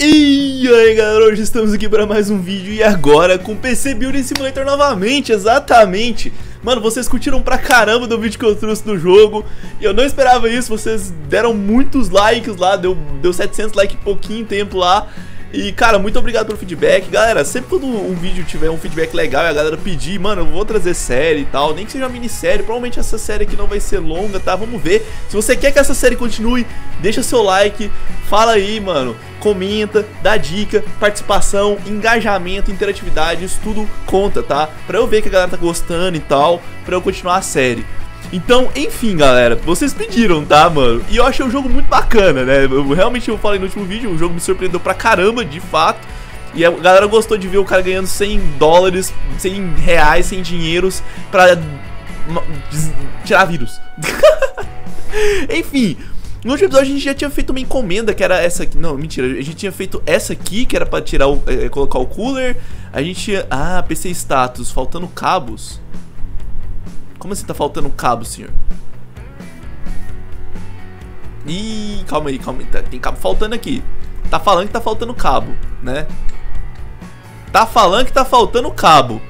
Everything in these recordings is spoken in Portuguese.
E aí galera, hoje estamos aqui para mais um vídeo e agora com PC Building Simulator novamente, exatamente. Mano, vocês curtiram pra caramba do vídeo que eu trouxe do jogo. Eu não esperava isso, vocês deram muitos likes lá, deu, deu 700 likes em pouquinho tempo lá e, cara, muito obrigado pelo feedback. Galera, sempre quando um vídeo tiver um feedback legal e a galera pedir, mano, eu vou trazer série e tal, nem que seja uma minissérie, provavelmente essa série aqui não vai ser longa, tá? Vamos ver. Se você quer que essa série continue, deixa seu like, fala aí, mano, comenta, dá dica, participação, engajamento, interatividade, isso tudo conta, tá? Pra eu ver que a galera tá gostando e tal, pra eu continuar a série. Então, enfim, galera, vocês pediram, tá, mano? E eu achei o jogo muito bacana, né? Eu, realmente, eu falei no último vídeo, o jogo me surpreendeu pra caramba, de fato. E a galera gostou de ver o cara ganhando 100 dólares, 100 reais, 100 dinheiros pra tirar vírus. Enfim, no último episódio a gente já tinha feito uma encomenda que era essa aqui. Não, mentira, a gente tinha feito essa aqui, que era pra tirar o, é, colocar o cooler. A gente tinha. Ah, PC status, faltando cabos. Como assim tá faltando cabo, senhor? Ih, calma aí, calma aí. Tá, tem cabo faltando aqui. Tá falando que tá faltando cabo, né? Tá falando que tá faltando cabo.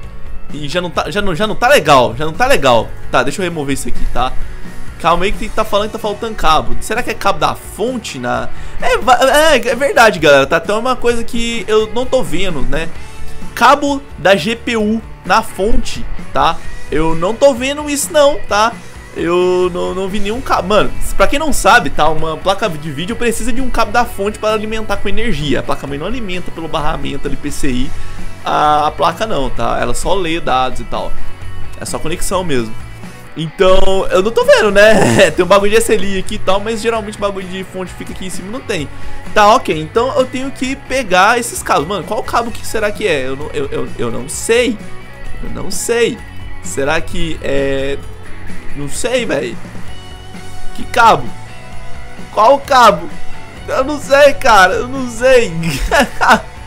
E já não tá, já não, já não tá legal, já não tá legal. Tá, deixa eu remover isso aqui, tá? Calma aí que tá falando que tá faltando cabo. Será que é cabo da fonte na... É, é, é verdade, galera. Tá até uma coisa que eu não tô vendo, né? Cabo da GPU na fonte, tá? Eu não tô vendo isso não, tá? Eu não, não vi nenhum cabo. Mano, pra quem não sabe, tá? Uma placa de vídeo precisa de um cabo da fonte para alimentar com energia. A placa-mãe não alimenta pelo barramento ali PCI a, a placa não, tá? Ela só lê dados e tal. É só conexão mesmo. Então, eu não tô vendo, né? tem um bagulho de SLI aqui e tal, mas geralmente o bagulho de fonte fica aqui em cima não tem. Tá, ok. Então eu tenho que pegar esses cabos. Mano, qual cabo que será que é? Eu não, eu, eu, eu não sei. Eu não sei. Será que é... Não sei, velho. Que cabo? Qual cabo? Eu não sei, cara. Eu não sei.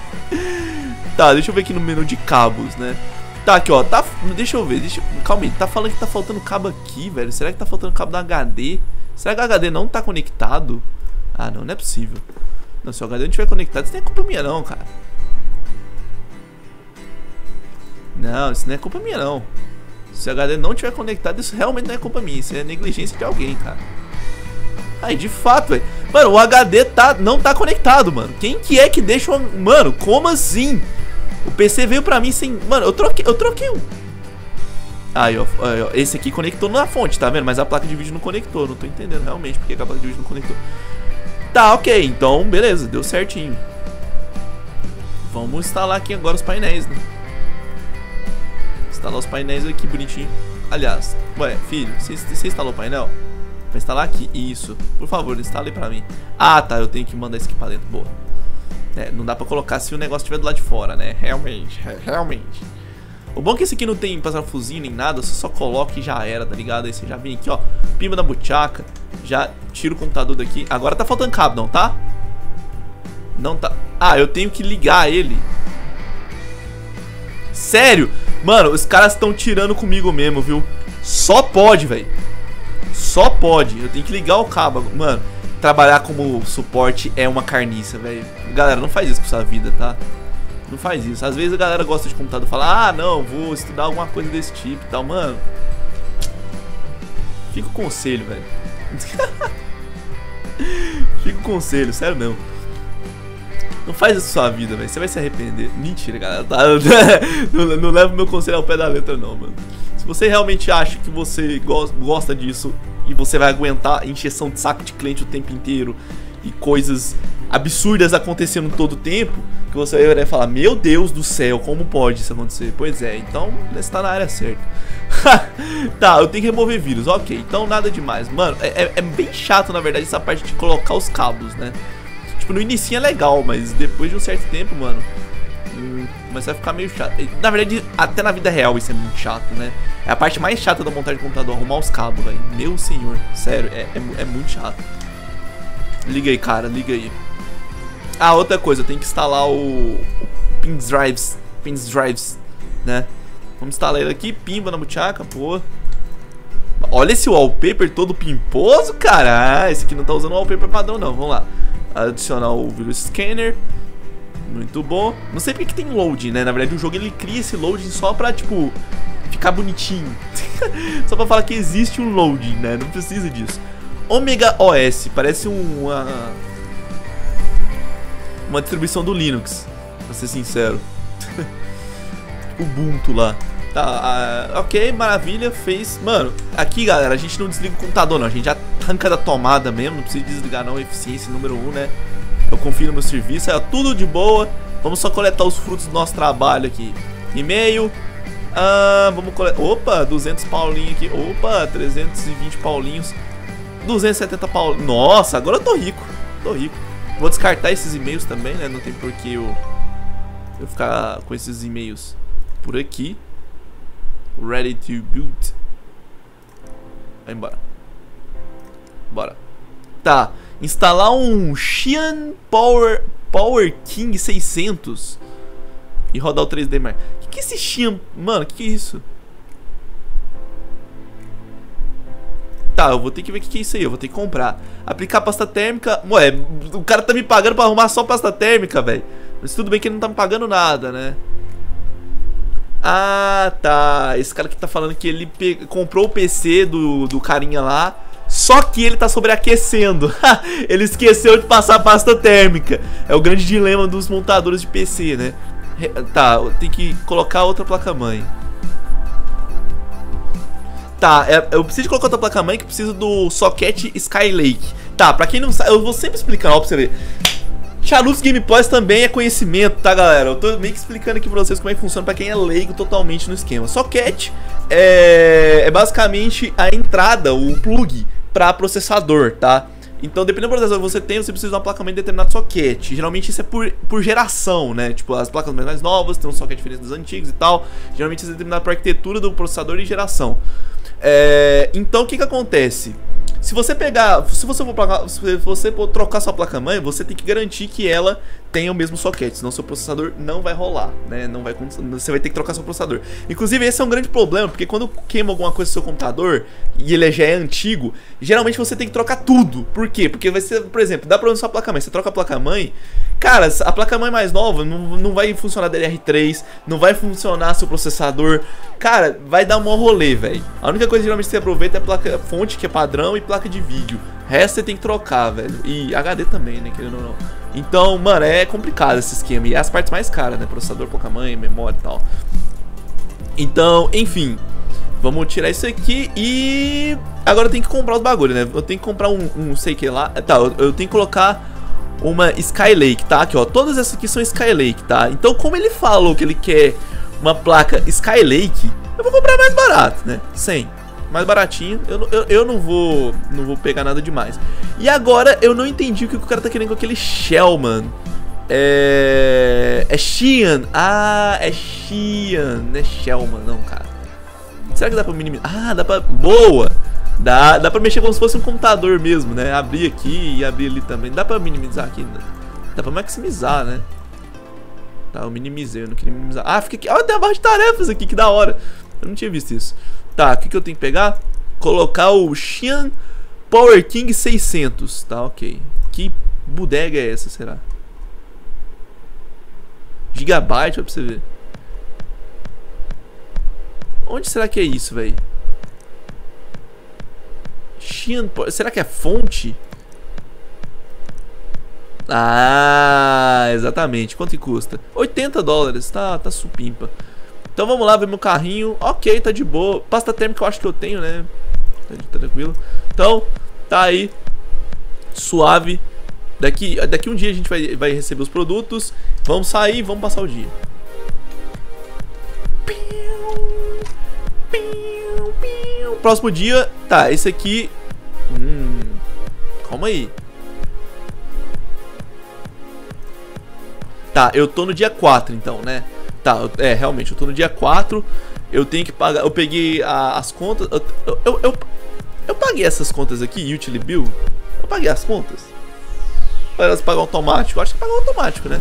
tá, deixa eu ver aqui no menu de cabos, né? Tá, aqui, ó. Tá, deixa eu ver. Deixa, calma aí. Tá falando que tá faltando cabo aqui, velho. Será que tá faltando cabo da HD? Será que o HD não tá conectado? Ah, não. Não é possível. Não, se o HD não estiver conectado, isso não é culpa minha, não, cara. Não, isso não é culpa minha, não. Se o HD não tiver conectado, isso realmente não é culpa minha. Isso é negligência de alguém, cara. Aí, de fato, velho. Mano, o HD tá, não tá conectado, mano. Quem que é que deixa o... Mano, como assim? O PC veio pra mim sem... Mano, eu troquei, eu troquei um... Aí ó, aí, ó, esse aqui conectou na fonte, tá vendo? Mas a placa de vídeo não conectou. Não tô entendendo realmente porque a placa de vídeo não conectou. Tá, ok. Então, beleza. Deu certinho. Vamos instalar aqui agora os painéis, né? Instalar os painéis aqui bonitinho. Aliás, ué, filho, você, instalou o painel? Pra instalar aqui, isso. Por favor, instale pra mim. Ah, tá, eu tenho que mandar isso aqui pra dentro, boa. É, não dá pra colocar se o negócio estiver do lado de fora, né? Realmente, realmente. O bom é que esse aqui não tem parafusinho nem nada, você só coloca e já era, tá ligado? Aí você já vem aqui, ó, pimba da buchaca, já tira o computador daqui. Agora tá faltando cabo, não tá? Não tá. Ah, eu tenho que ligar ele. Sério? Mano, os caras estão tirando comigo mesmo, viu? Só pode, velho. Só pode. Eu tenho que ligar o cabo. Mano, trabalhar como suporte é uma carniça, velho. Galera, não faz isso com sua vida, tá? Não faz isso. Às vezes a galera gosta de computador e fala, ah, não, vou estudar alguma coisa desse tipo e tal. Mano, fica o conselho, velho. fica o conselho, sério mesmo. Não faz isso sua vida, velho. Você vai se arrepender. Mentira, galera. Tá? não, não leva meu conselho ao pé da letra, não, mano. Se você realmente acha que você gosta disso e você vai aguentar encheção de saco de cliente o tempo inteiro e coisas absurdas acontecendo todo o tempo, que você vai falar, meu Deus do céu, como pode isso acontecer? Pois é, então você está na área certa. tá, eu tenho que remover vírus, ok, então nada demais. Mano, é, é, é bem chato, na verdade, essa parte de colocar os cabos, né? Tipo, no início é legal, mas depois de um certo tempo, mano, começa a ficar meio chato. Na verdade, até na vida real isso é muito chato, né? É a parte mais chata da montagem do computador, arrumar os cabos, velho. Meu senhor, sério, é, é, é, muito chato. Liga aí, cara, liga aí. Ah, outra coisa, tenho que instalar o, o Pins Drives, Pins Drives, né? Vamos instalar ele aqui, pimba na buchaca, pô. Olha esse wallpaper todo pimposo, cara. Ah, esse aqui não tá usando wallpaper padrão, não. Vamos lá adicionar o vírus scanner Muito bom. Não sei porque que tem loading, né? Na verdade, o jogo ele cria esse loading só pra, tipo, ficar bonitinho. só pra falar que existe um loading, né? Não precisa disso. Omega OS, parece uma... Uma distribuição do Linux, pra ser sincero. Ubuntu lá. Tá, uh, ok, maravilha, fez. Mano, aqui galera, a gente não desliga o computador não, a gente já arranca da tomada mesmo, não precisa desligar não, eficiência número 1, um, né? Eu confio no meu serviço, é tudo de boa. Vamos só coletar os frutos do nosso trabalho aqui. E-mail. Ah, vamos coletar. Opa, 200 paulinhos aqui. Opa, 320 paulinhos. 270 paulinhos. Nossa, agora eu tô rico. Tô rico. Vou descartar esses e-mails também, né? Não tem por que eu, eu ficar com esses e-mails por aqui. Ready to boot. Vai embora. Bora. Tá. Instalar um Xian Power, Power King 600 e rodar o 3D Mark. O que, que é esse Xian? Mano, que, que é isso? Tá, eu vou ter que ver o que, que é isso aí. Eu vou ter que comprar. Aplicar pasta térmica. Ué, o cara tá me pagando pra arrumar só pasta térmica, velho. Mas tudo bem que ele não tá me pagando nada, né? Ah, tá. Esse cara que tá falando que ele comprou o PC do, do carinha lá. Só que ele tá sobreaquecendo. ele esqueceu de passar a pasta térmica. É o grande dilema dos montadores de PC, né? Tá, tem que colocar outra placa-mãe. Tá, é, eu preciso colocar outra placa-mãe que precisa do socket Skylake. Tá, pra quem não sabe, eu vou sempre explicar, ó, pra você ver. Charutos Gameplays também é conhecimento, tá, galera? Eu tô meio que explicando aqui pra vocês como é que funciona pra quem é leigo totalmente no esquema. Socket é, é basicamente a entrada, o plug pra processador, tá? Então, dependendo do processador que você tem, você precisa de uma placa de determinado socket. Geralmente isso é por, por geração, né? Tipo, as placas mais novas têm um socket diferente dos antigos e tal. Geralmente isso é determinado por arquitetura do processador e geração. É, então, o que que acontece? Se você pegar, se você for, se você for trocar sua placa-mãe, você tem que garantir que ela tenha o mesmo socket, senão seu processador não vai rolar, né? Não vai, você vai ter que trocar seu processador. Inclusive, esse é um grande problema, porque quando queima alguma coisa no seu computador e ele já é antigo, geralmente você tem que trocar tudo. Por quê? Porque vai ser, por exemplo, dá problema na sua placa-mãe, você troca a placa-mãe, cara, a placa-mãe mais nova não, não vai funcionar DDR3, não vai funcionar seu processador. Cara, vai dar um rolê, velho. A única coisa que geralmente você aproveita é placa fonte, que é padrão, e placa de vídeo. Resto você tem que trocar, velho. E HD também, né, querendo ou não. Então, mano, é complicado esse esquema. E é as partes mais caras, né? Processador, placa-mãe, memória e tal. Então, enfim. Vamos tirar isso aqui e... Agora eu tenho que comprar os bagulhos, né? Eu tenho que comprar um, um sei que lá... Tá, eu, eu tenho que colocar uma Skylake, tá? Aqui, ó. Todas essas aqui são Skylake, tá? Então, como ele falou que ele quer uma placa Skylake, eu vou comprar mais barato, né? 100 mais baratinho. Eu, eu, eu não vou não vou pegar nada demais. E agora eu não entendi o que o cara tá querendo com aquele Shell, mano. É. É Xian. Ah, é Xian. Não é Shellman, não, cara. Será que dá pra minimizar? Ah, dá pra. Boa! Dá, dá pra mexer como se fosse um computador mesmo, né? Abrir aqui e abrir ali também. Dá pra minimizar aqui. Né? Dá pra maximizar, né? Tá, eu minimizei, eu não queria minimizar. Ah, fica aqui. Olha, tem a barra de tarefas aqui, que da hora. Eu não tinha visto isso. Tá, o que, que eu tenho que pegar? Colocar o Xian Power King 600. Tá, ok. Que bodega é essa, será? Gigabyte, ó, pra você ver. Onde será que é isso, velho? Xian... Será que é fonte? Ah, exatamente. Quanto que custa? 80 dólares. Tá, tá supimpa. Então vamos lá ver meu carrinho. Ok, tá de boa. Pasta térmica eu acho que eu tenho, né? Tá tranquilo. Então, tá aí. Suave. Daqui, daqui um dia a gente vai, vai receber os produtos. Vamos sair e vamos passar o dia. Próximo dia. Tá, esse aqui. Hum. Calma aí. Tá, eu tô no dia 4 então, né? Tá, é, realmente, eu tô no dia 4. Eu tenho que pagar. Eu peguei a, as contas. Eu, eu, eu, eu, paguei essas contas aqui, Utility Bill. Eu paguei as contas. Elas pagam automático? Eu acho que pagam automático, né?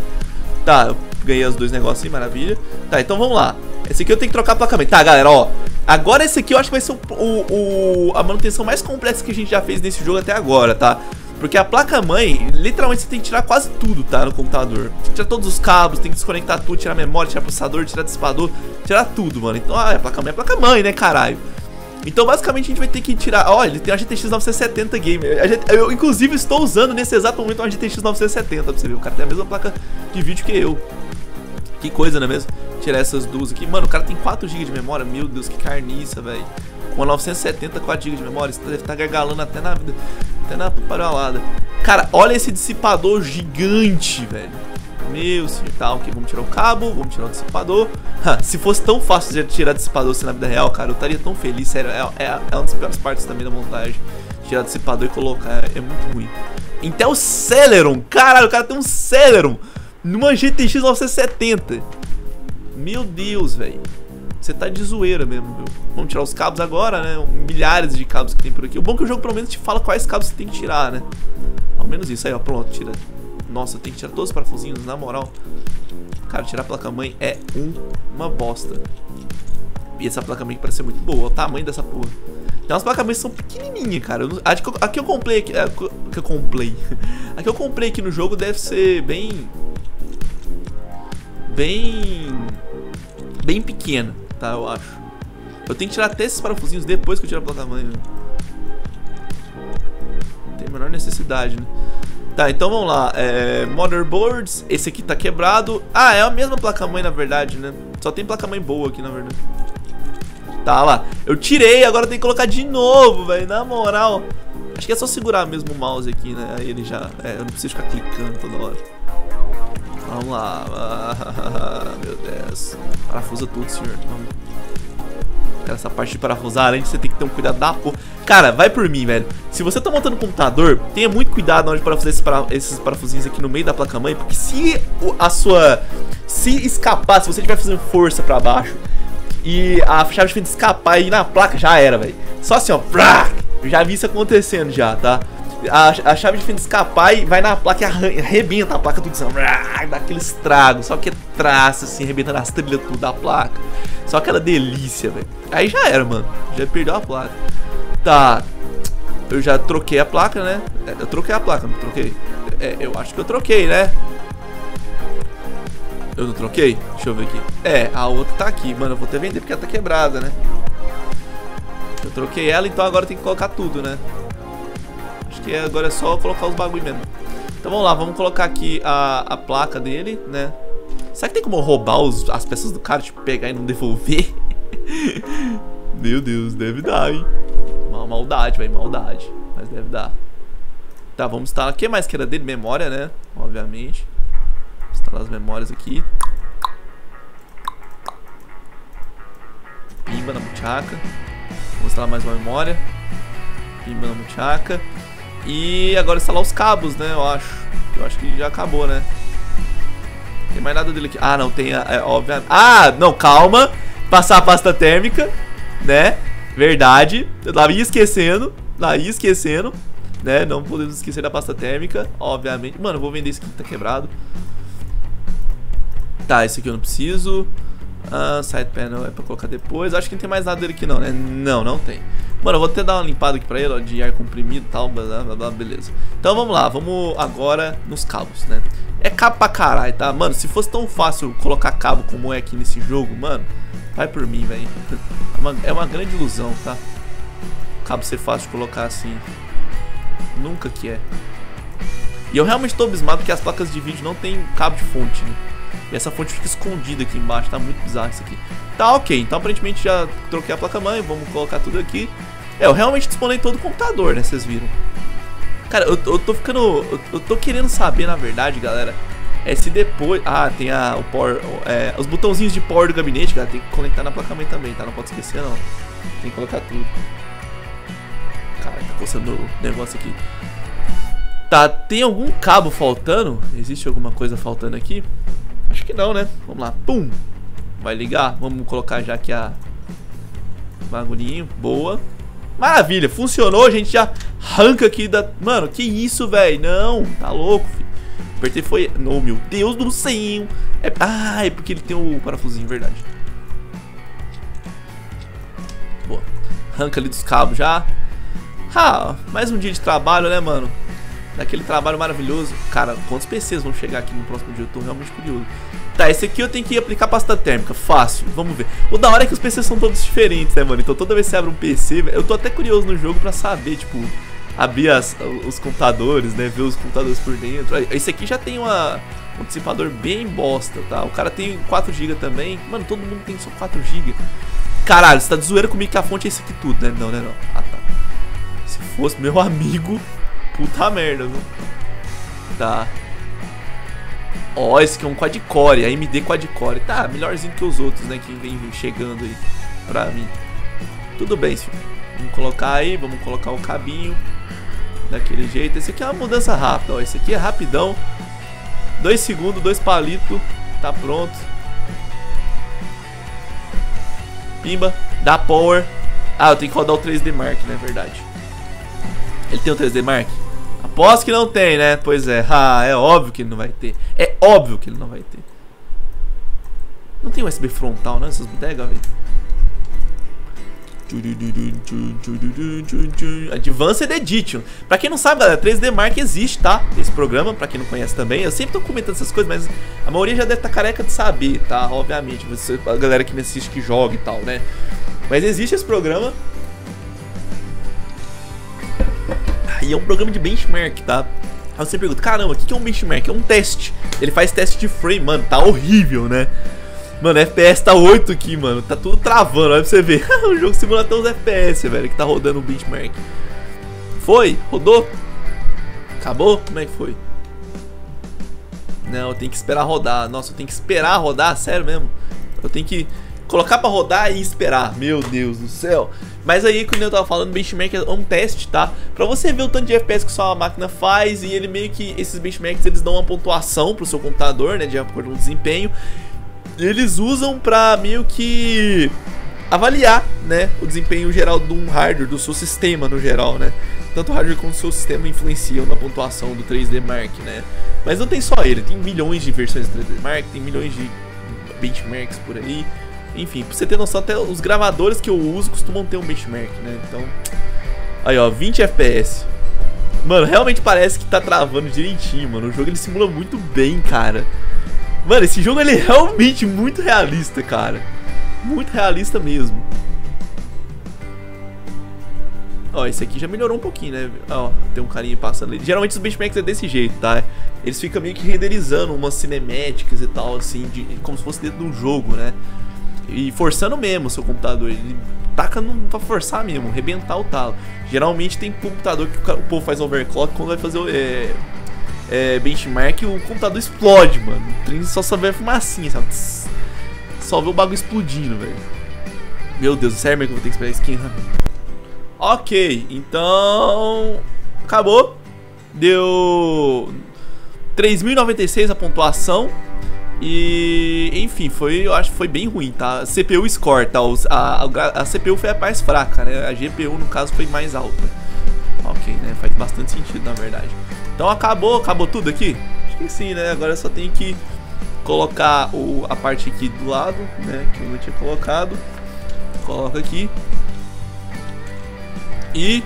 Tá, eu ganhei os dois negócios aí, maravilha. Tá, então vamos lá. Esse aqui eu tenho que trocar placamento. Tá, galera, ó. Agora esse aqui eu acho que vai ser o, o, o, a manutenção mais complexa que a gente já fez nesse jogo até agora, tá? Porque a placa-mãe, literalmente você tem que tirar quase tudo, tá? No computador. Tira todos os cabos, tem que desconectar tudo, tirar memória, tirar processador, tirar dissipador, tirar tudo, mano. Então, ah, a placa-mãe é placa-mãe, né, caralho? Então, basicamente, a gente vai ter que tirar... Olha, ele tem uma GTX 970 Game. Eu, inclusive, estou usando nesse exato momento uma GTX 970, pra você ver. O cara tem a mesma placa de vídeo que eu. Que coisa, não é mesmo? Tirar essas duas aqui. Mano, o cara tem 4GB de memória. Meu Deus, que carniça, velho. Com 970, 4GB de memória. Você deve estar gargalando até na vida. Até na paralada. Cara, olha esse dissipador gigante, velho. Meu senhor, tá, ok, vamos tirar o cabo, vamos tirar o dissipador. se fosse tão fácil de tirar dissipador assim na vida real, cara, eu estaria tão feliz, sério, é, é, é uma das piores partes também da montagem. Tirar dissipador e colocar, é, é muito ruim. Intel Celeron, caralho, o cara tem um Celeron numa GTX 970. Meu Deus, velho. Você tá de zoeira mesmo, viu? Vamos tirar os cabos agora, né? Milhares de cabos que tem por aqui. O bom é que o jogo pelo menos te fala quais cabos você tem que tirar, né? Ao menos isso aí, ó. Pronto, tira. Nossa, tem que tirar todos os parafusinhos, na moral. Cara, tirar a placa-mãe é um, uma bosta. E essa placa-mãe parece ser muito boa. O tamanho dessa porra. Tem placas-mães são pequenininhas, cara. A que eu comprei aqui... A que eu comprei... A que eu comprei aqui no jogo deve ser bem... Bem... Bem pequena tá? Eu acho. Eu tenho que tirar até esses parafusinhos depois que eu tiro a placa-mãe, né? Não tem a menor necessidade, né? Tá, então vamos lá. É, motherboards, esse aqui tá quebrado. Ah, é a mesma placa-mãe, na verdade, né? Só tem placa-mãe boa aqui, na verdade. Tá, lá. Eu tirei, agora tem que colocar de novo, velho. Na moral. Acho que é só segurar mesmo o mouse aqui, né? Aí ele já... É, eu não preciso ficar clicando toda hora. Vamos lá. Ah, meu Deus. Parafusa tudo, senhor. Cara, essa parte de parafusar, além de você ter que ter um cuidado da porra. Cara, vai por mim, velho. Se você tá montando um computador, tenha muito cuidado na hora de parafusar esses, para... esses parafusinhos aqui no meio da placa-mãe, porque se a sua... Se escapar, se você estiver fazendo força pra baixo e a chave de fenda escapar e ir na placa, já era, velho. Só assim, ó. Já vi isso acontecendo já, tá? A, a chave de fenda escapar e vai na placa e arrebenta a placa tudo assim, dá aquele estrago, só que é traça assim, arrebentando as trilhas tudo da placa. Só aquela delícia, velho. Aí já era, mano. Já perdeu a placa. Tá. Eu já troquei a placa, né? É, eu troquei a placa, não troquei? É, eu acho que eu troquei, né? Eu não troquei? Deixa eu ver aqui. É, a outra tá aqui. Mano, eu vou que vender porque ela tá quebrada, né? Eu troquei ela, então agora tem que colocar tudo, né? Que agora é só colocar os bagulho mesmo. Então vamos lá, vamos colocar aqui a, a placa dele, né? Será que tem como roubar os, as peças do cara, tipo, pegar e não devolver? Meu Deus, deve dar, hein? Maldade, velho, maldade. Mas deve dar. Tá, vamos instalar. O que mais que era dele? Memória, né? Obviamente. Instalar as memórias aqui. Pimba na muchaca. Vamos instalar mais uma memória. Pimba na muchaca. E agora instalar os cabos, né? Eu acho. Eu acho que já acabou, né? Tem mais nada dele aqui. Ah, não, tem, é, óbvio. Ah, não, calma. Passar a pasta térmica, né? Verdade. Eu tava esquecendo. Ia esquecendo. Né? Não podemos esquecer da pasta térmica, obviamente. Mano, eu vou vender esse aqui que tá quebrado. Tá, esse aqui eu não preciso. Ah, side panel é pra colocar depois. Acho que não tem mais nada dele aqui não, né? Não, não tem. Mano, eu vou até dar uma limpada aqui pra ele, ó, de ar comprimido e tal, blá, blá, blá, beleza. Então vamos lá, vamos agora nos cabos, né? É cabo pra caralho, tá? Mano, se fosse tão fácil colocar cabo como é aqui nesse jogo, mano, vai por mim, velho. É é uma grande ilusão, tá? Cabo ser fácil de colocar assim. Nunca que é. E eu realmente tô abismado que as placas de vídeo não tem cabo de fonte, né? E essa fonte fica escondida aqui embaixo, tá muito bizarro isso aqui. Tá ok, então aparentemente já troquei a placa-mãe, vamos colocar tudo aqui. É, eu realmente disponei todo o computador, né, vocês viram. Cara, eu, eu tô ficando... Eu, eu, tô querendo saber, na verdade, galera, é se depois... Ah, tem a, o power... É, os botãozinhos de power do gabinete, cara, tem que conectar na placa-mãe também, tá? Não pode esquecer, não. Tem que colocar tudo. Cara, tá coçando o negócio aqui. Tá, tem algum cabo faltando? Existe alguma coisa faltando aqui? Acho que não, né? Vamos lá. Pum! Vai ligar. Vamos colocar já aqui a... Bagulhinho. Boa. Maravilha. Funcionou. A gente já arranca aqui da... Mano, que isso, velho? Não. Tá louco, filho. Apertei foi... Oh, meu Deus do céu. É... Ah, é porque ele tem o parafusinho, verdade. Boa. Arranca ali dos cabos já. Ah, mais um dia de trabalho, né, mano? daquele trabalho maravilhoso. Cara, quantos PCs vão chegar aqui no próximo dia? Eu tô realmente curioso. Tá, esse aqui eu tenho que aplicar pasta térmica, fácil, vamos ver. O da hora é que os PCs são todos diferentes, né, mano? Então toda vez que você abre um PC, eu tô até curioso no jogo pra saber, tipo, abrir as, os computadores, né, ver os computadores por dentro. Esse aqui já tem uma, um dissipador bem bosta, tá? O cara tem 4GB também. Mano, todo mundo tem só 4GB. Caralho, você tá de zoeira comigo que a fonte é isso aqui tudo, né? Não, né, não. Ah, tá. Se fosse meu amigo, puta merda, viu? Tá. Ó, oh, esse aqui é um quad-core, AMD quad-core. Tá, melhorzinho que os outros, né, que vem chegando aí pra mim. Tudo bem, senhor. Vamos colocar aí, vamos colocar o cabinho daquele jeito. Esse aqui é uma mudança rápida, ó. Esse aqui é rapidão. Dois segundos, dois palitos, tá pronto. Pimba, dá power. Ah, eu tenho que rodar o 3D Mark, né? Verdade. Ele tem o 3D Mark? Aposto que não tem, né? Pois é. Ah, é óbvio que ele não vai ter. É óbvio que ele não vai ter. Não tem USB frontal, né? Essas bodegas, velho. Advanced Edition. Pra quem não sabe, galera, 3D Mark existe, tá? Esse programa, pra quem não conhece também. Eu sempre tô comentando essas coisas, mas a maioria já deve estar tá careca de saber, tá? Obviamente, você, a galera que me assiste que joga e tal, né? Mas existe esse programa. É um programa de benchmark, tá? Aí você pergunta, caramba, o que é um benchmark? É um teste. Ele faz teste de frame, mano, tá horrível, né? Mano, FPS tá 8 aqui, mano. Tá tudo travando, olha pra você ver. o jogo simula até os FPS, velho, que tá rodando o benchmark. Foi? Rodou? Acabou? Como é que foi? Não, eu tenho que esperar rodar. Nossa, eu tenho que esperar rodar, sério mesmo. Eu tenho que colocar pra rodar e esperar. Meu Deus do céu. Mas aí, quando eu tava falando, benchmark é um teste, tá? Pra você ver o tanto de FPS que sua máquina faz e ele meio que, esses benchmarks, eles dão uma pontuação pro seu computador, né, de acordo com o desempenho eles usam pra meio que avaliar, né, o desempenho geral de um hardware, do seu sistema no geral, né? Tanto o hardware quanto o seu sistema influenciam na pontuação do 3D Mark, né? Mas não tem só ele, tem milhões de versões do 3D Mark, tem milhões de benchmarks por aí. Enfim, pra você ter noção, até os gravadores que eu uso costumam ter um benchmark, né? Então, aí ó, 20 FPS. Mano, realmente parece que tá travando direitinho, mano. O jogo ele simula muito bem, cara. Mano, esse jogo ele é realmente muito realista, cara. Muito realista mesmo. Ó, esse aqui já melhorou um pouquinho, né? Ó, tem um carinha passando ali. Geralmente os benchmarks é desse jeito, tá? Eles ficam meio que renderizando umas cinemáticas e tal, assim, de, como se fosse dentro de um jogo, né? E forçando mesmo o seu computador. Ele taca pra forçar mesmo, rebentar o talo. Geralmente tem computador que o, povo faz overclock quando vai fazer é, é, benchmark, o computador explode, mano. O trem só só vê a fumacinha, sabe? Só vê o bagulho explodindo, velho. Meu Deus, sério mesmo que eu vou ter que esperar skin Ok, então... Acabou. Deu... 3.096 a pontuação. E, enfim, foi, eu acho que foi bem ruim, tá? CPU score, tá? A, a, a CPU foi a mais fraca, né? A GPU, no caso, foi mais alta. Ok, né? Faz bastante sentido, na verdade. Então acabou, acabou tudo aqui? Acho que sim, né? Agora só tem que colocar o, a parte aqui do lado, né? Que eu não tinha colocado. Coloca aqui. E...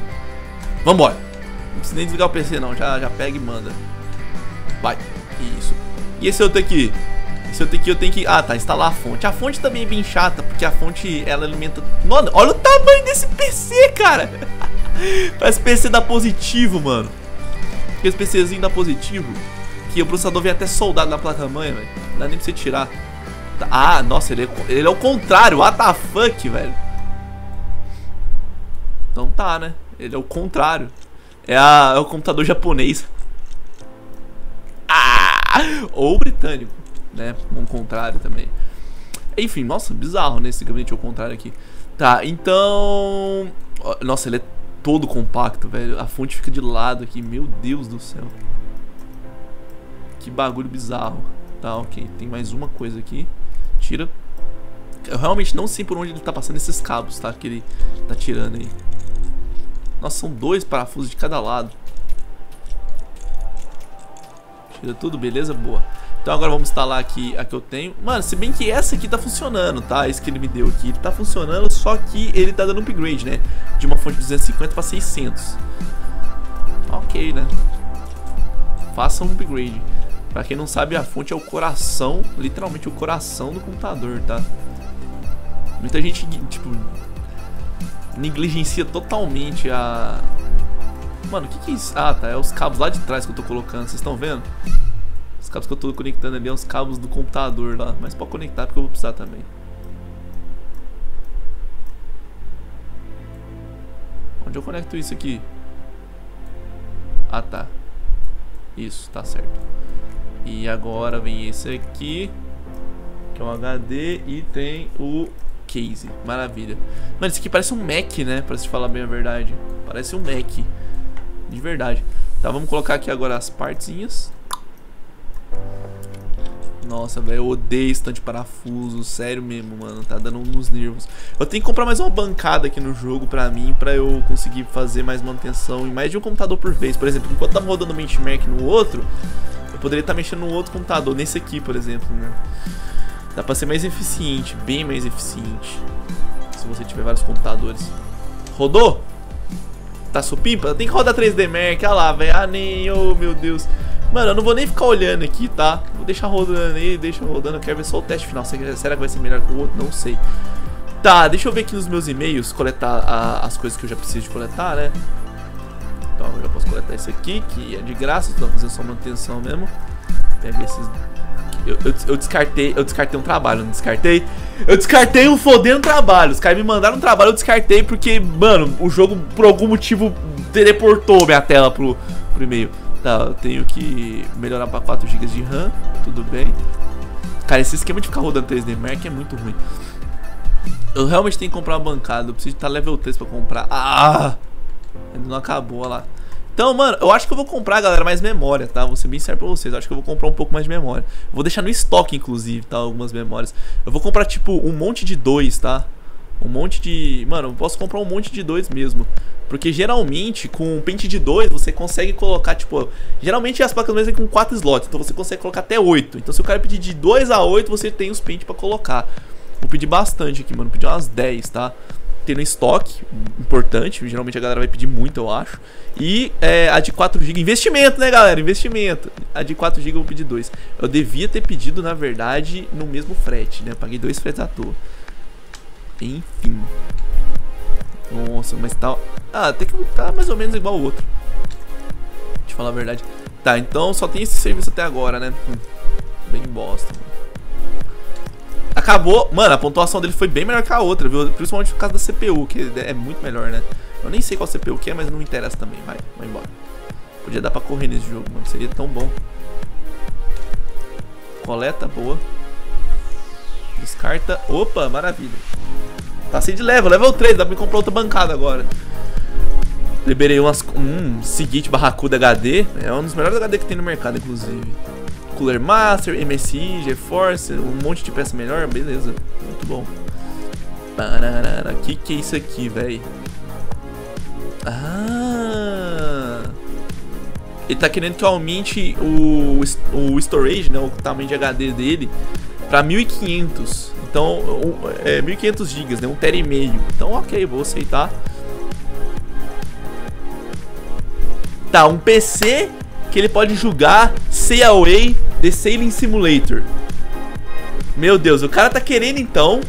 Vambora. Não precisa nem desligar o PC não, já, já pega e manda. Vai. Isso. E esse outro aqui? Esse outro aqui eu tenho que... Ah, tá, instalar a fonte. A fonte também é bem chata, porque a fonte, ela alimenta... Mano, olha o tamanho desse PC, cara! Parece PC da positivo, mano. Aquele PCzinho dá positivo. Que o processador vem até soldado na placa-mãe, velho. Não dá nem pra você tirar. Ah, nossa, ele é, ele é o contrário. What the fuck, velho. Então tá, né? Ele é o contrário. É, a, é o computador japonês. Ah! Ou britânico, né? Um contrário também. Enfim, nossa, bizarro, né? Gabinete ao contrário aqui. Tá, então... Nossa, ele é todo compacto, velho. A fonte fica de lado aqui. Meu Deus do céu. Que bagulho bizarro. Tá, ok. Tem mais uma coisa aqui. Tira. Eu realmente não sei por onde ele tá passando esses cabos, tá? Que ele tá tirando aí. Nossa, são dois parafusos de cada lado. Tira tudo, beleza? Boa. Então agora vamos instalar aqui a que eu tenho. Mano, se bem que essa aqui tá funcionando, tá? Esse que ele me deu aqui. Ele tá funcionando, só que ele tá dando upgrade, né? De uma fonte de 250 pra 600. Ok, né? faça um upgrade. Pra quem não sabe, a fonte é o coração, literalmente o coração do computador, tá? Muita gente, tipo, negligencia totalmente a... Mano, o que que é isso? Ah, tá, é os cabos lá de trás que eu tô colocando, vocês estão vendo? Os cabos que eu tô conectando ali são os cabos do computador lá, mas pode conectar porque eu vou precisar também. Onde eu conecto isso aqui? Ah, tá. Isso, tá certo. E agora vem esse aqui, que é um HD, e tem o case. Maravilha. Mano, esse aqui parece um Mac, né? Pra se falar bem a verdade. Parece um Mac. De verdade. Tá, vamos colocar aqui agora as partezinhas. Nossa, velho, eu odeio estante parafuso, sério mesmo, mano, tá dando nos nervos. Eu tenho que comprar mais uma bancada aqui no jogo pra mim, pra eu conseguir fazer mais manutenção em mais de um computador por vez. Por exemplo, enquanto tava rodando o benchmark no outro, eu poderia estar tá mexendo no outro computador, nesse aqui, por exemplo, né? Dá pra ser mais eficiente, bem mais eficiente. Se você tiver vários computadores. Rodou? Tá supimpa? Tem que rodar 3D Mac, olha lá, velho. Ah, nem, oh meu Deus. Mano, eu não vou nem ficar olhando aqui, tá? Vou deixar rodando aí, deixa rodando. Eu quero ver só o teste final. Será que vai ser melhor que o outro? Não sei. Tá, deixa eu ver aqui nos meus e-mails, coletar a, as coisas que eu já preciso de coletar, né? Então, eu já posso coletar isso aqui, que é de graça, tô fazendo só manutenção mesmo. Pega esses... Eu, eu, eu, descartei, eu descartei um trabalho, não descartei? Eu descartei um fodendo trabalho. Os caras me mandaram um trabalho, eu descartei porque, mano, o jogo por algum motivo teleportou minha tela pro, pro e-mail. Tá, eu tenho que melhorar pra 4 GB de RAM, tudo bem. Cara, esse esquema de ficar rodando 3D Mark é muito ruim. Eu realmente tenho que comprar uma bancada, eu preciso estar level 3 pra comprar. Ah! Ainda não acabou, olha lá. Então, mano, eu acho que eu vou comprar, galera, mais memória, tá? Vou ser bem sério pra vocês. Eu acho que eu vou comprar um pouco mais de memória. vou deixar no estoque, inclusive, tá? Algumas memórias. Eu vou comprar, tipo, um monte de dois, tá? Um monte de... Mano, eu posso comprar um monte de dois mesmo. Porque geralmente, com um pente de 2, você consegue colocar, tipo... Geralmente as placas mesmo com 4 slots, então você consegue colocar até 8. Então se o cara pedir de 2 a 8, você tem os pentes pra colocar. Vou pedir bastante aqui, mano. Vou pedir umas 10, tá? Ter no estoque, importante. Geralmente a galera vai pedir muito, eu acho. E é, a de 4GB, investimento, né, galera? Investimento. A de 4GB eu vou pedir 2. Eu devia ter pedido, na verdade, no mesmo frete, né? paguei dois fretes à toa. Enfim. Nossa, mas tá... Ah, até que tá mais ou menos igual o outro. Deixa eu falar a verdade. Tá, então só tem esse serviço até agora, né? Hum, bem bosta. Acabou. Mano, a pontuação dele foi bem melhor que a outra, viu? Principalmente por causa da CPU, que é muito melhor, né? Eu nem sei qual CPU que é, mas não interessa também. Vai, vai embora. Podia dar pra correr nesse jogo, mano. Seria tão bom. Coleta, boa. Descarta. Opa, maravilha. Passei de level, level 3, dá pra me comprar outra bancada agora. Liberei umas, um Seagate Barracuda HD, é um dos melhores HD que tem no mercado, inclusive. Cooler Master, MSI, GeForce, um monte de peça melhor, beleza, muito bom. Pararara, que que é isso aqui, velho? Ah! Ele tá querendo que eu aumente o, o storage, né, o tamanho de HD dele, pra 1500. Então, é 1500 GB, né? Um tera e meio. Então, ok, vou aceitar. Tá, um PC que ele pode jogar CAA The Sailing Simulator. Meu Deus, o cara tá querendo então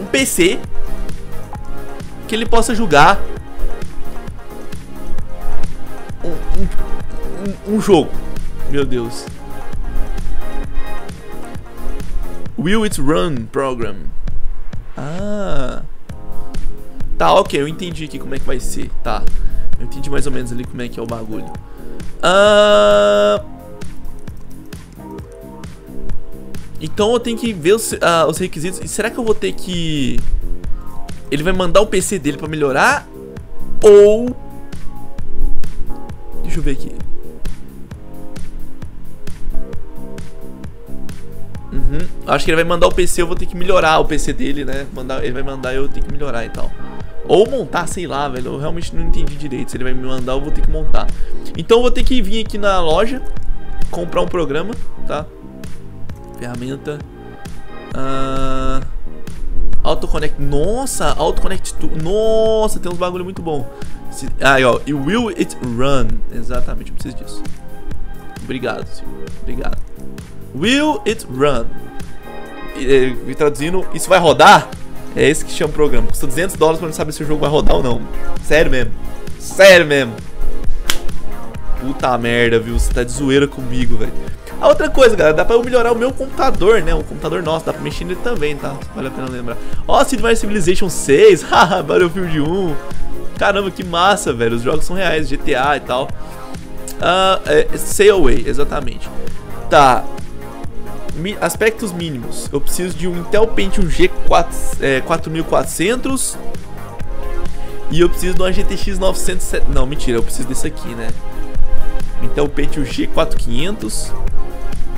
um PC que ele possa jogar um, um, um, um jogo. Meu Deus. Will It Run Program. Ah. Tá, ok, eu entendi aqui como é que vai ser. Tá. Eu entendi mais ou menos ali como é que é o bagulho. Ah. Então eu tenho que ver os, uh, os requisitos. E será que eu vou ter que... Ele vai mandar o PC dele pra melhorar? Ou... Deixa eu ver aqui. Uhum. Acho que ele vai mandar o PC, eu vou ter que melhorar o PC dele, né? Mandar, ele vai mandar eu tenho que melhorar e tal. Ou montar, sei lá, velho. Eu realmente não entendi direito. Se ele vai me mandar, eu vou ter que montar. Então eu vou ter que vir aqui na loja, comprar um programa, tá? Ferramenta. Uh... AutoConnect. Nossa, AutoConnect. Nossa, tem uns bagulho muito bom. Aí, ó. E Will It Run. Exatamente, eu preciso disso. Obrigado, senhor. Obrigado. Will it run? E, e, traduzindo, isso vai rodar? É esse que chama o programa. Custa 200 dólares pra não saber se o jogo vai rodar ou não. Sério mesmo. Sério mesmo. Puta merda, viu? Você tá de zoeira comigo, velho. A outra coisa, galera, dá pra eu melhorar o meu computador, né? O computador nosso, dá pra mexer nele também, tá? Vale a pena lembrar. Ó, oh, Meier's Civilization 6, haha, Battlefield 1. Caramba, que massa, velho. Os jogos são reais, GTA e tal. Uh, é, exatamente. Tá. Aspectos mínimos. Eu preciso de um Intel Pentium G4, é, 4400. E eu preciso de uma GTX 970. Não, mentira, eu preciso desse aqui, né? Intel Pentium G4500.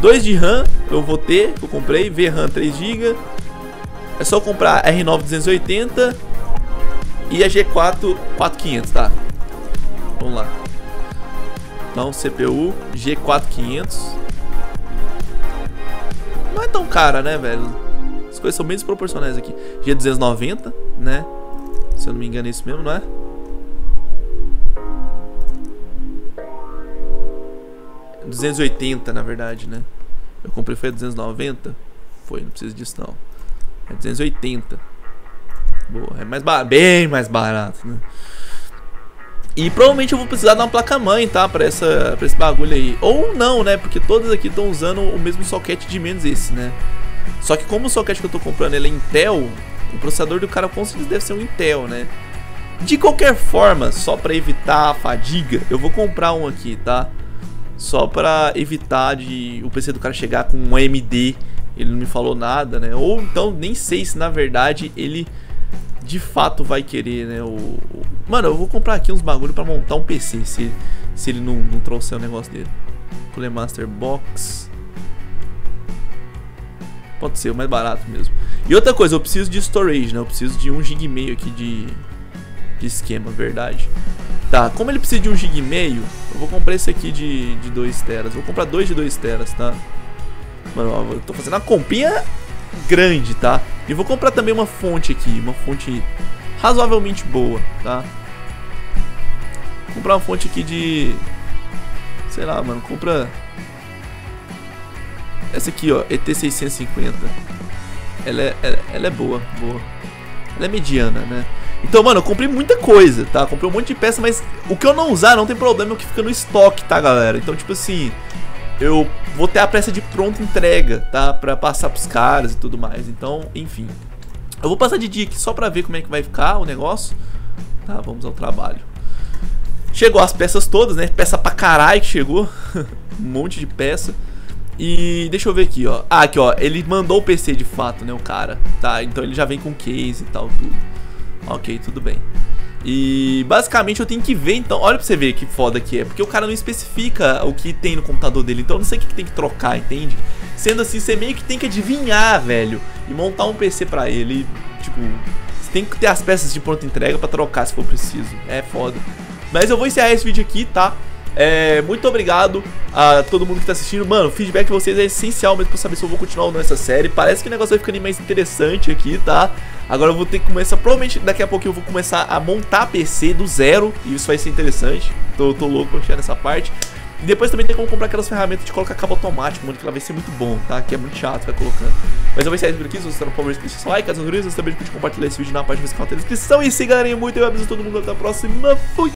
2 de RAM eu vou ter, eu comprei, VRAM 3GB. É só comprar R9 280 e a G4 4500, tá? Vamos lá. Então, CPU G4500. Não é tão cara, né, velho? As coisas são bem desproporcionais aqui. G290, né? Se eu não me engano é isso mesmo, não é? 280 na verdade, né? Eu comprei foi a 290. Foi, não precisa disso não. É 280. Boa, é mais barato, bem mais barato, né? E provavelmente eu vou precisar dar uma placa-mãe, tá? Pra, essa, pra esse bagulho aí. Ou não, né? Porque todas aqui estão usando o mesmo socket de menos esse, né? Só que como o socket que eu tô comprando é Intel, o processador do cara com certeza deve ser um Intel, né? De qualquer forma, só pra evitar a fadiga, eu vou comprar um aqui, tá? Só pra evitar de o PC do cara chegar com um AMD, ele não me falou nada, né? Ou então nem sei se na verdade ele de fato vai querer, né? O, o... Mano, eu vou comprar aqui uns bagulho pra montar um PC, se, se ele não, não trouxer o negócio dele. Cooler Master Box. Pode ser o mais barato mesmo. E outra coisa, eu preciso de storage, né? Eu preciso de 1 GB aqui de, de esquema, verdade. Tá, como ele precisa de 1 GB eu vou comprar esse aqui de, de 2 teras. Vou comprar dois de 2 teras, tá? Mano, eu tô fazendo uma compinha grande, tá? E vou comprar também uma fonte aqui, uma fonte razoavelmente boa, tá? Vou comprar uma fonte aqui de... Sei lá, mano, compra... Essa aqui, ó, ET650. Ela é, ela, ela é boa, boa. Ela é mediana, né? Então, mano, eu comprei muita coisa, tá? Comprei um monte de peça, mas o que eu não usar não tem problema, é o que fica no estoque, tá, galera? Então, tipo assim, eu vou ter a peça de pronta entrega, tá? Pra passar pros caras e tudo mais. Então, enfim. Eu vou passar de dia aqui só pra ver como é que vai ficar o negócio. Tá, vamos ao trabalho. Chegou as peças todas, né? Peça pra caralho que chegou. um monte de peça. E deixa eu ver aqui, ó. Ah, aqui, ó. Ele mandou o PC de fato, né? O cara. Tá, então ele já vem com case e tal, tudo. Ok, tudo bem. E basicamente eu tenho que ver então, olha pra você ver que foda que é, porque o cara não especifica o que tem no computador dele, então eu não sei o que tem que trocar, entende? Sendo assim, você meio que tem que adivinhar, velho, e montar um PC pra ele, tipo, você tem que ter as peças de pronta entrega pra trocar se for preciso, é foda. Mas eu vou encerrar esse vídeo aqui, tá? É, muito obrigado a todo mundo que tá assistindo. Mano, o feedback de vocês é essencial mesmo pra saber se eu vou continuar ou não essa série. Parece que o negócio vai ficando mais interessante aqui, tá? Agora eu vou ter que começar, provavelmente daqui a pouco eu vou começar a montar PC do zero. E isso vai ser interessante. Tô, tô louco pra chegar nessa parte. E depois também tem como comprar aquelas ferramentas de colocar cabo automático, mano, que ela vai ser muito bom, tá? Que é muito chato ficar colocando. Mas eu vou encerrar vídeo aqui, se você tá no Palmeiras, deixa seu like, caso não também pode compartilhar esse vídeo na página principal da descrição. E se galerinha muito, eu aviso todo mundo até a próxima. Fui!